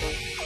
Bye.